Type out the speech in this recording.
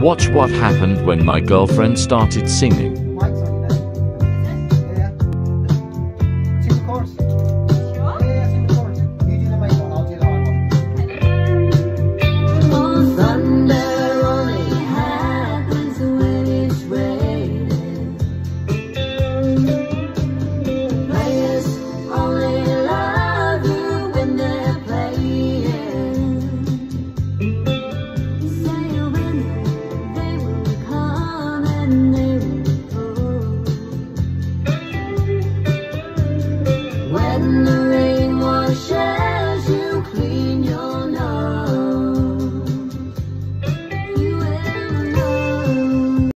Watch what happened when my girlfriend started singing.